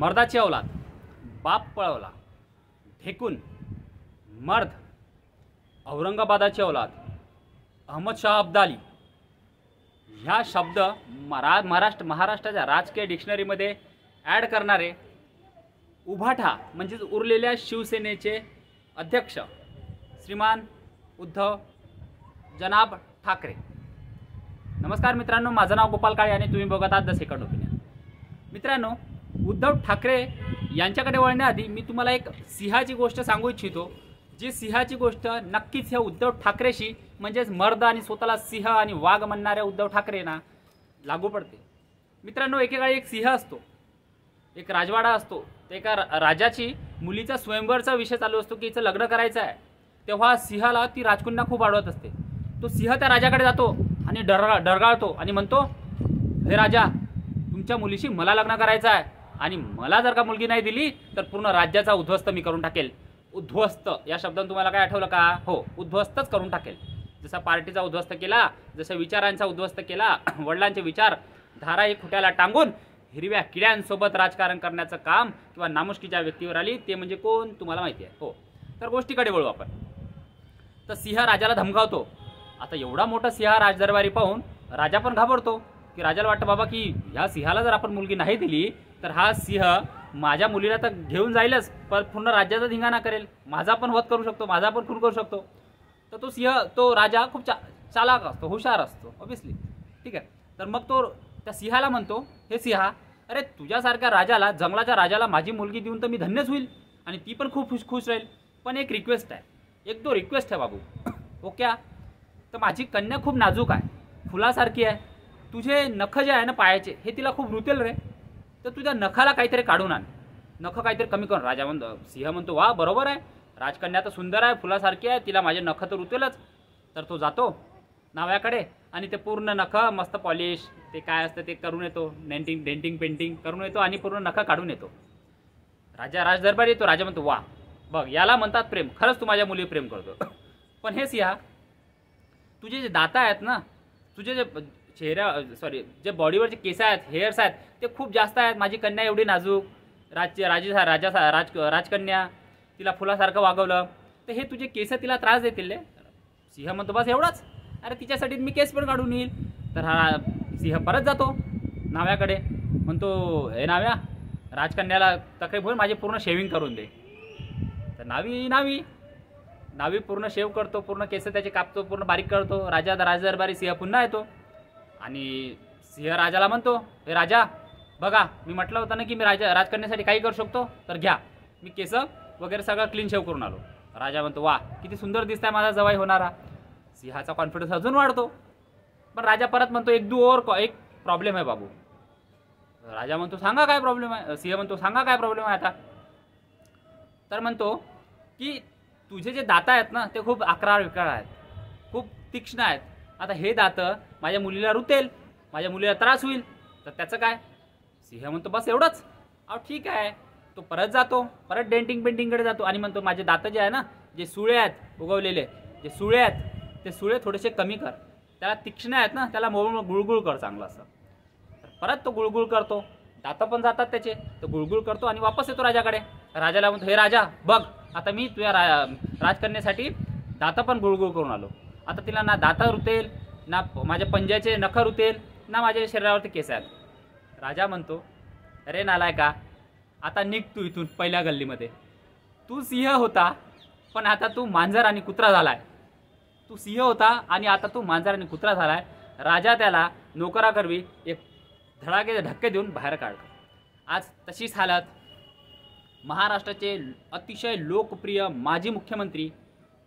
मर्दाची अवलाद बाप पळवला. ढेकून मर्द औरंगाबादाची अवलाद अहमद शाह अब्दाली. ह्या शब्द मरा महाराष्ट्र महाराष्ट्राच्या राजकीय डिक्शनरीमध्ये ॲड करणारे उभाठा म्हणजेच उरलेल्या शिवसेनेचे अध्यक्ष श्रीमान उद्धव जनाब ठाकरे. नमस्कार मित्रांनो माझं नाव गोपाल काळे आणि तुम्ही बघत आहात द सेकंड ओपिनियन. मित्रांनो उद्धव ठाकरे यांच्याकडे वळण्याआधी मी तुम्हाला एक सिंहाची गोष्ट सांगू इच्छितो. जी सिंहाची गोष्ट नक्कीच ह्या उद्धव ठाकरेशी म्हणजेच मर्द आणि स्वतःला सिंह आणि वाघ म्हणणाऱ्या उद्धव ठाकरे ना लागू पडते. मित्रांनो एकेकाळी एक सिंह असतो. एक राजवाडा असतो. ते एका रा- राजाची मुलीचा स्वयंवरचा विषय चालू असतो की हिचं लग्न करायचं आहे तेव्हा सिंहाला ती राजकन्या खूप आडवत असते. तो सिंह त्या राजाकडे जातो आणि डरगा डरगाळतो आणि म्हणतो हे राजा तुमच्या मुलीशी मला लग्न करायचं आहे आणि मला जर का मुलगी नाही दिली तर पूर्ण राज्याचा उद्ध्वस्त मी करून टाकेल. उद्ध्वस्त या शब्दात तुम्हाला काय आठवलं का? हो उद्ध्वस्तच करून टाकेल. जसा पार्टीचा उद्ध्वस्त केला जसं विचारांचा उद्ध्वस्त केला वडिलांचे विचार धारा एक खुट्याला टांगून हिरव्या किड्यांसोबत राजकारण करण्याचं काम किंवा नामुष्कीच्या व्यक्तीवर आली ते म्हणजे कोण तुम्हाला माहिती आहे. हो तर गोष्टीकडे वळू आपण. तर सिंह राजाला धमकावतो. आता एवढा मोठा सिंह राजदरबारी पाहून राजा पण घाबरतो की राजाला वाटतं बाबा की ह्या सिंहाला जर आपण मुलगी नाही दिली तर हा सिंह माझ्या मुलीला तर घेऊन जाईलच पण पूर्ण राज्याचा धिंगाणा करेल. माझा पण वध करू शकतो माझा पण खून करू शकतो. तर तो सिंह तो राजा खूप चा चालाक असतो हुशार असतो ऑब्विसली ठीक आहे? तर मग तो त्या सिंहाला म्हणतो हे सिंहा अरे तुझ्यासारख्या राजाला जंगलाच्या राजाला माझी मुलगी देऊन तर मी धन्यच होईल आणि ती पण खूप खुश खुश राहील. पण एक रिक्वेस्ट आहे. एक दो रिक्वेस्ट आहे बाबू. ओके? तर माझी कन्या खूप नाजूक आहे. फुलासारखी आहे. तुझे नख जे आहे ना पायाचे हे तिला खूप रुतेल रे. तर तुझ्या नखाला काहीतरी काढून आण. नख काहीतरी कमी करून. राजा म्हणतो सिंह म्हणतो वा बरोबर आहे. राजकन्या तर सुंदर आहे फुलासारखी आहे तिला माझे नख तर रुतेलच तर तो जातो नाव्याकडे आणि ते पूर्ण नख मस्त पॉलिश ते काय असतं ते करून येतो. डेंटिंग डेंटिंग पेंटिंग करून येतो आणि पूर्ण नख काढून येतो. राजा राजदरबार येतो राजा म्हणतो वा. बघ याला म्हणतात प्रेम. खरंच तू माझ्या मुली प्रेम करतो पण हे सिंहा तुझे जे दाता आहेत ना तुझे जे चेहऱ्या सॉरी जे बॉडीवरचे केस आहेत हेअर्स आहेत ते खूप जास्त आहेत. माझी कन्या एवढी नाजूक. राज राजे राजा राज राजकन्या तिला फुलासारखं वागवलं. तर हे तुझे केस तिला त्रास देतील रे. सिंह म्हणतो बस एवढाच. अरे तिच्यासाठी मी केस पण काढून येईल. तर हा सिंह परत जातो नाव्याकडे. म्हणतो हे नाव्या राजकन्याला तक्रार होईल माझी पूर्ण शेविंग करून दे. तर नावी नावी. नावी पूर्ण शेव करतो पूर्ण केस त्याचे कापतो पूर्ण बारीक करतो. राजा राजदरबारी सिंह पुन्हा येतो. आणि सिंह राजाला म्हणतो हे राजा बघा मी म्हटलं होतं ना की मी राजा राजकारण्यासाठी काही करू शकतो तर घ्या. मी केस वगैरे सगळं क्लीन शेव करून आलो. राजा म्हणतो वा किती सुंदर दिसत आहे माझा जवाई होणारा. सिंहाचा कॉन्फिडन्स अजून वाढतो. पण राजा परत म्हणतो एक दू ओवर एक प्रॉब्लेम आहे बाबू. राजा म्हणतो सांगा काय प्रॉब्लेम आहे? सिंह म्हणतो सांगा काय प्रॉब्लेम आहे आता? तर म्हणतो की तुझे जे दाता आहेत ना ते खूप अकराळ विकराळ आहेत. खूप तीक्ष्ण आहेत. आता हे दातं माझ्या मुलीला रुतेल माझ्या मुलीला त्रास होईल. तर त्याचं काय? सिंह म्हणतो बस एवढंच. अहो ठीक आहे. तो परत जातो परत डेंटिंग पेंटिंगकडे जातो आणि म्हणतो माझे दातं जे आहे ना जे सुळे आहेत उगवलेले जे सुळे आहेत ते सुळे थोडेसे कमी कर. त्याला तीक्ष्ण आहेत ना त्याला मोबाईल गुळगुळ कर चांगलं असं. तर परत तो गुळगुळ करतो. दातं पण जातात त्याचे. तो गुळगुळ करतो आणि वापस येतो राजाकडे. राजाला म्हणतो हे राजा बघ आता मी तुझ्या रा राजकन्यासाठी दातं पण गुळगुळ करून आलो. आता तिला ना दाता रुतेल ना प- माझ्या पंजाचे नख रुतेल ना माझ्या शरीरावरती केस आहेत. राजा म्हणतो अरे नालाय का आता निघ तू इथून पहिल्या गल्लीमध्ये. तू सिंह होता पण आता तू मांजर आणि कुत्रा झालाय. तू सिंह होता आणि आता तू मांजर आणि कुत्रा झालाय. राजा त्याला नोकराकरवी एक धडाके धक्के देऊन बाहेर काढतो आज तशीच हालत. महाराष्ट्राचे अतिशय लोकप्रिय माजी मुख्यमंत्री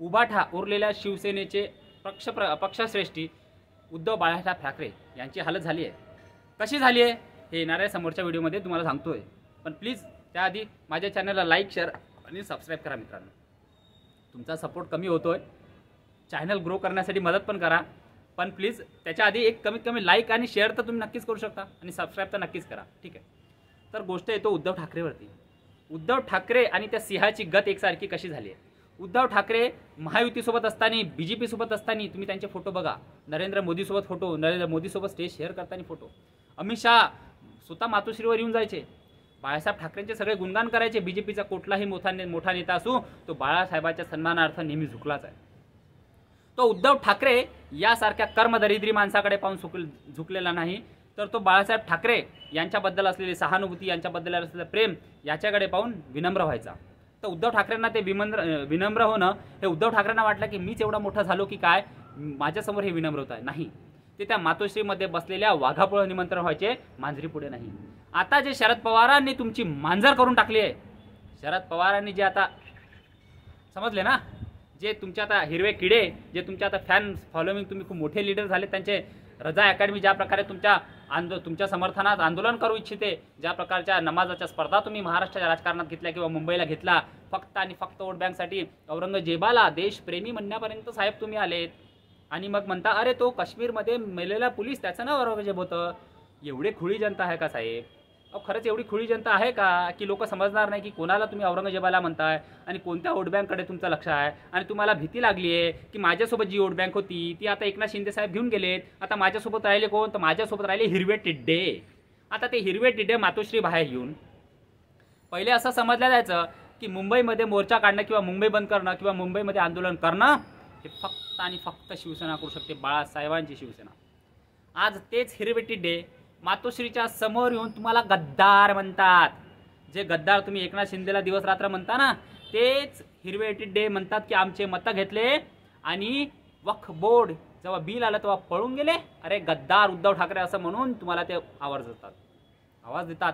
उभाठा उरलेल्या शिवसेनेचे पक्ष प्र पक्षश्रेष्ठी उद्धव बाळासाहेब ठाकरे यांची हालत झाली आहे. कशी झाली आहे? हे येणाऱ्या समोरच्या व्हिडिओमध्ये तुम्हाला सांगतो आहे पण प्लीज त्याआधी माझ्या चॅनलला लाईक शेअर आणि सबस्क्राईब करा मित्रांनो. तुमचा सपोर्ट कमी होतो आहे चॅनल ग्रो करण्यासाठी मदत पण करा. पण प्लीज त्याच्या आधी एक कमीत कमी लाईक आणि शेअर तर तुम्ही नक्कीच करू शकता आणि सबस्क्राईब तर नक्कीच करा. ठीक आहे? तर गोष्ट येतो उद्धव ठाकरेवरती. उद्धव ठाकरे आणि त्या सिंहाची गत एकसारखी कशी झाली आहे? उद्धव ठाकरे महायुतीसोबत असताना बी जे पीसोबत असताना तुम्ही त्यांचे फोटो बघा. नरेंद्र मोदीसोबत फोटो नरेंद्र मोदीसोबत स्टेज शेअर करताना फोटो. अमित शहा स्वतः मातोश्रीवर येऊन जायचे. बाळासाहेब ठाकरेंचे सगळे गुणगान करायचे. बी जे पीचा कुठलाही मोठा ने मोठा नेता असू तो बाळासाहेबाच्या सन्मानार्थ नेहमी झुकलाच आहे. तो उद्धव ठाकरे यासारख्या कर्मदरिद्री माणसाकडे पाहून झुक झुकलेला नाही. तर तो बाळासाहेब ठाकरे यांच्याबद्दल असलेली सहानुभूती यांच्याबद्दल असलेलं प्रेम याच्याकडे पाहून विनम्र व्हायचा. तर उद्धव ठाकरेंना ते विमंद्र विनम्र होणं हे उद्धव ठाकरेंना वाटलं की मीच एवढा मोठा झालो की काय? माझ्यासमोर हे विनम्र होत आहे. नाही. ते त्या मातोश्रीमध्ये बसलेल्या वाघापुढं निमंत्रण व्हायचे. मांजरी पुढे नाही. आता जे शरद पवारांनी तुमची मांजर करून टाकली आहे. शरद पवारांनी जे आता समजले ना? जे तुमचे आता हिरवे किडे जे तुमच्या आता फॅन फॉलोविंग तुम्ही खूप मोठे लीडर झाले. त्यांचे रजा अकॅडमी ज्या प्रकारे तुमच्या आंदो तुमच्या समर्थनात आंदोलन करू इच्छिते. ज्या प्रकारच्या नमाजाच्या स्पर्धा तुम्ही महाराष्ट्राच्या राजकारणात घेतल्या किंवा मुंबईला घेतला फक्त आणि फक्त वोट बँकसाठी औरंगजेबाला देशप्रेमी म्हणण्यापर्यंत साहेब तुम्ही आलेत. आणि मग म्हणता अरे तो काश्मीरमध्ये मेलेला पोलीस त्याचं नाव औरंगजेब होतं. एवढे खुळी जनता आहे का साहेब? अहो खरंच एवढी खुळी जनता आहे का? की लोक समजणार नाही की कोणाला तुम्ही औरंगजेबाला म्हणताय आणि कोणत्या वोट बँककडे तुमचं लक्ष आहे? आणि तुम्हाला भीती लागली आहे की माझ्यासोबत जी वोट बँक होती ती आता एकनाथ शिंदे साहेब घेऊन गेलेत. आता माझ्यासोबत राहिले कोण? तर माझ्यासोबत राहिले हिरवे टिड्डे. आता ते हिरवे टिड्डे मातोश्री बाहेर येऊन. पहिले असं समजलं जायचं की मुंबईमध्ये मोर्चा काढणं किंवा मुंबई बंद करणं किंवा मुंबईमध्ये आंदोलन करणं हे फक्त आणि फक्त शिवसेना करू शकते बाळासाहेबांची शिवसेना. आज तेच हिरवे टिड्डे मातोश्रीच्या समोर येऊन तुम्हाला गद्दार म्हणतात. जे गद्दार तुम्ही एकनाथ शिंदेला दिवस रात्र म्हणता ना तेच हिरवे डे म्हणतात की आमचे मतं घेतले आणि वख बोर्ड जेव्हा बिल आलं तेव्हा पळून गेले. अरे गद्दार उद्धव ठाकरे असं म्हणून तुम्हाला ते आवाज देतात. आवाज देतात.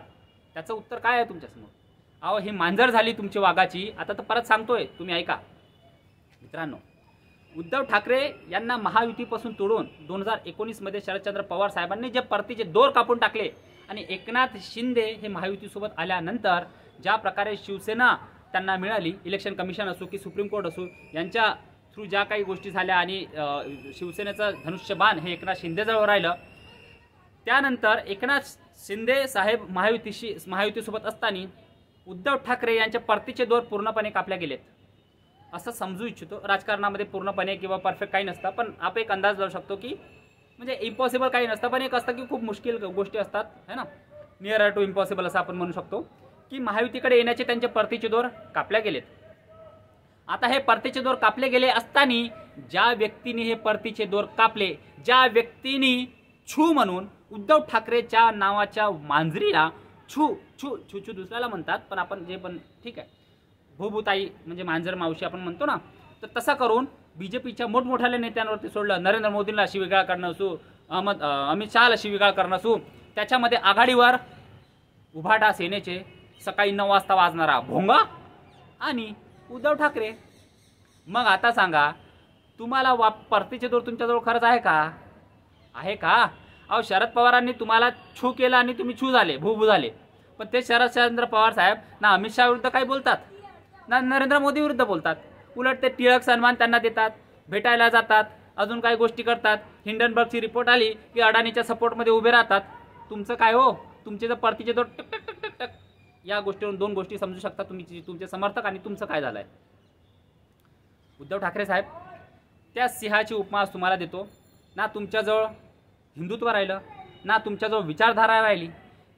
त्याचं उत्तर काय आहे तुमच्यासमोर? अहो ही मांजर झाली तुमची वाघाची. आता तर परत सांगतोय. तुम्ही ऐका. मित्रांनो उद्धव ठाकरे यांना महायुतीपासून तोडून दोन हजार एकोणीसमध्ये शरदचंद्र पवार साहेबांनी जे परतीचे दोर कापून टाकले आणि एकनाथ शिंदे हे महायुतीसोबत आल्यानंतर ज्या प्रकारे शिवसेना त्यांना मिळाली इलेक्शन कमिशन असो की सुप्रीम कोर्ट असो यांच्या थ्रू ज्या काही गोष्टी झाल्या आणि शिवसेनेचं धनुष्यबाण हे एकनाथ शिंदेजवळ राहिलं. त्यानंतर एकनाथ शिंदे साहेब महायुतीशी महायुतीसोबत असताना उद्धव ठाकरे यांचे परतीचे दोर पूर्णपणे कापल्या गेलेत. असं समजू इच्छितो. राजकारणामध्ये पूर्णपणे किंवा परफेक्ट काही नसतं. पण आपण एक अंदाज लावू शकतो की म्हणजे इम्पॉसिबल काही नसतं. पण एक असतं की खूप मुश्किल गोष्टी असतात. है ना? नियर टू इम्पॉसिबल असं आपण म्हणू शकतो. की महायुतीकडे येण्याचे त्यांचे परतीचे दोर कापल्या गेलेत. आता हे परतीचे दोर कापले गेले असताना ज्या व्यक्तीने हे परतीचे दोर कापले ज्या व्यक्तीने छू म्हणून उद्धव ठाकरेच्या नावाच्या मांजरीला छू छू छू छू दुसऱ्याला म्हणतात. पण आपण जे पण ठीक आहे. भूभूताई म्हणजे मांजर मावशी आपण म्हणतो ना तर तसा करून बी जे पीच्या मोठमोठ्या नेत्यांवरती सोडलं. नरेंद्र मोदींना अशी वेगळा करणं असू अहमद अमित शहाला शिविगाळ करणं असू त्याच्यामध्ये आघाडीवर उभाटा सेनेचे सकाळी नऊ वाजता वाजणारा भोंगा आणि उद्धव ठाकरे. मग आता सांगा तुम्हाला वा परतीचे दोर तुमच्याजवळ खरंच आहे का? आहे का? अहो शरद पवारांनी तुम्हाला छू केला आणि तुम्ही छू झाले भूभू झाले. पण ते शरदचंद्र पवार साहेब ना अमित शहा विरुद्ध काय बोलतात? ना नरेंद्र मोदी विरुद्ध बोलतात. उलट ते टिळक सन्मान त्यांना देतात भेटायला जातात अजून काही गोष्टी करतात. हिंडनबर्गची रिपोर्ट आली की अडाणीच्या सपोर्टमध्ये उभे राहतात. तुमचं काय हो? तुमचे जर परतीचे दोन टक टक टक टक टक या गोष्टीवरून दोन गोष्टी समजू शकता तुम्ही तुमचे समर्थक आणि तुमचं काय झालं आहे उद्धव ठाकरे साहेब त्या सिंहाची उपमा आज तुम्हाला देतो. ना तुमच्याजवळ हिंदुत्व राहिलं ना तुमच्याजवळ विचारधारा राहिली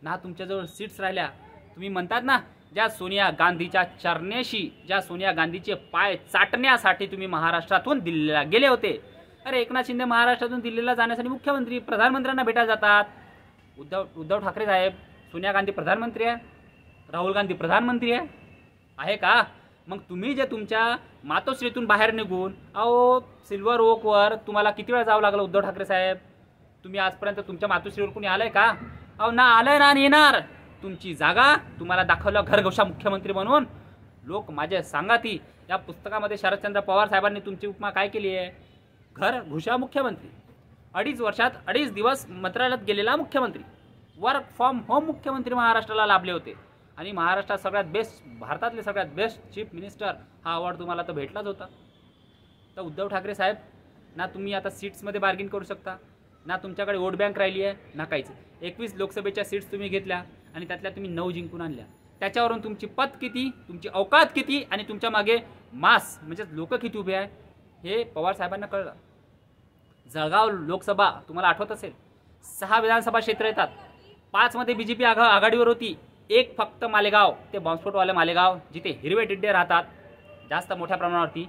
ना तुमच्याजवळ सीट्स राहिल्या. तुम्ही म्हणतात ना ज्या सोनिया गांधीच्या चरण्याशी ज्या सोनिया गांधीचे पाय चाटण्यासाठी तुम्ही महाराष्ट्रातून दिल्लीला गेले होते. अरे एकनाथ शिंदे महाराष्ट्रातून दिल्लीला जाण्यासाठी मुख्यमंत्री प्रधानमंत्र्यांना भेटायला जातात. उद्धव उद्धव ठाकरे साहेब सोनिया गांधी प्रधानमंत्री आहे. राहुल गांधी प्रधानमंत्री आहे. आहे का? मग तुम्ही जे तुमच्या मातोश्रीतून बाहेर निघून अहो सिल्वर ओकवर तुम्हाला किती वेळा जावं लागलं उद्धव ठाकरे साहेब? तुम्ही आजपर्यंत तुमच्या मातोश्रीवर कोणी आहे का? अहो ना आलं ना आणि येणार. तुमची जागा तुम्हाला दाखवलं घरघोषा मुख्यमंत्री म्हणून लोक माझे सांगाती या पुस्तकामध्ये शरदचंद्र पवार साहेबांनी तुमची उपमा काय केली आहे? घर घुशा मुख्यमंत्री. अडीच वर्षात अडीच दिवस मंत्रालयात गेलेला मुख्यमंत्री. वर्क फ्रॉम होम मुख्यमंत्री महाराष्ट्राला लाभले होते. आणि महाराष्ट्रात सगळ्यात बेस्ट भारतातले सगळ्यात बेस्ट चीफ मिनिस्टर हा अवॉर्ड तुम्हाला तर भेटलाच होता. तर उद्धव ठाकरे साहेब ना तुम्ही आता सीट्समध्ये बार्गिन करू शकता. ना तुमच्याकडे वोट बँक राहिली आहे ना काहीच. एकवीस लोकसभेच्या सीट्स तुम्ही घेतल्या आणि त्यातल्या तुम्ही नऊ जिंकून आणल्या. त्याच्यावरून तुमची पत किती तुमची अवकात किती आणि तुमच्या मागे मास म्हणजे लोक किती उभे आहे हे पवार साहेबांना कळलं. जळगाव लोकसभा तुम्हाला आठवत असेल? सहा विधानसभा क्षेत्र येतात. पाचमध्ये बी जे पी आघा आघाडीवर होती. एक फक्त मालेगाव ते बॉम्बस्फोटवाले मालेगाव जिथे हिरवे टिड्डे राहतात जास्त मोठ्या प्रमाणावरती.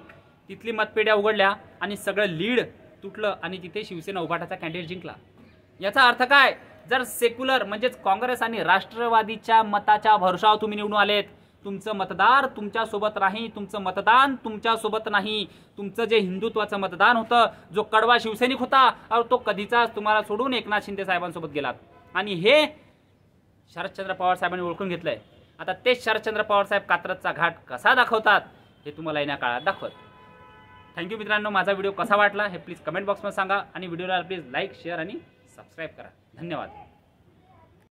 तिथली मतपेढ्या उघडल्या आणि सगळं लीड तुटलं आणि तिथे शिवसेना उभाटाचा कॅन्डिडेट जिंकला. याचा अर्थ काय? जर सेक्युलर म्हणजेच काँग्रेस आणि राष्ट्रवादीच्या मताच्या भरोशावर तुम्ही निवडून आलेत तुमचं मतदार तुमच्यासोबत नाही तुमचं मतदान तुमच्यासोबत नाही. तुमचं जे हिंदुत्वाचं मतदान होतं जो कडवा शिवसैनिक होता तो कधीचाच तुम्हाला सोडून एकनाथ शिंदे साहेबांसोबत गेलात. आणि हे शरदचंद्र पवार साहेबांनी ओळखून घेतलंय. आता तेच शरदचंद्र पवार साहेब कात्रजचा घाट कसा दाखवतात हे तुम्हाला येण्या काळात दाखवत. थँक्यू मित्रांनो. माझा व्हिडिओ कसा वाटला हे प्लीज कमेंट बॉक्समध्ये सांगा आणि व्हिडिओला प्लीज लाईक शेअर आणि सबस्क्राईब करा. धन्यवाद.